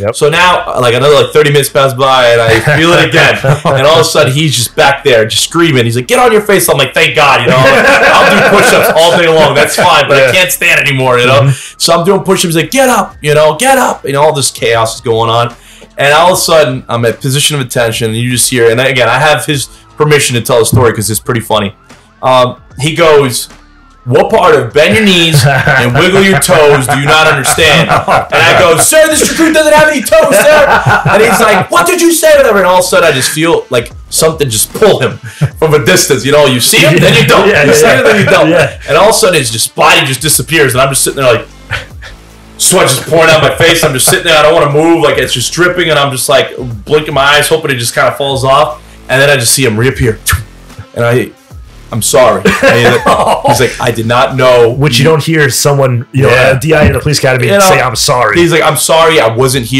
Yep. So now, like another like 30 minutes pass by, and I feel it again. and all of a sudden, he's just back there, just screaming. He's like, "Get on your face!" I'm like, "Thank God!" You know, I'll do push-ups all day long. That's fine, but I can't stand anymore. You know, so I'm doing push-ups. He's like, "Get up!" You know, "Get up!" You know, all this chaos is going on, and all of a sudden, I'm at position of attention, and you just hear. And again, I have his permission to tell the story because it's pretty funny. Um, he goes. What part of bend your knees and wiggle your toes do you not understand? And I go, sir, this recruit doesn't have any toes, sir. And he's like, what did you say? Whatever. And all of a sudden, I just feel like something just pull him from a distance. You know, you see him, then you don't. Yeah, you see yeah, him, then you don't. yeah. And all of a sudden, his just body just disappears, and I'm just sitting there like, sweat just pouring out my face. I'm just sitting there. I don't want to move. Like it's just dripping, and I'm just like blinking my eyes, hoping it just kind of falls off. And then I just see him reappear, and I, I'm sorry. And he's like- he's like, I did not know. Which you don't hear someone, you know, Yeah. a DI in the police academy You know, say, "I'm sorry." He's like, I'm sorry, I wasn't here.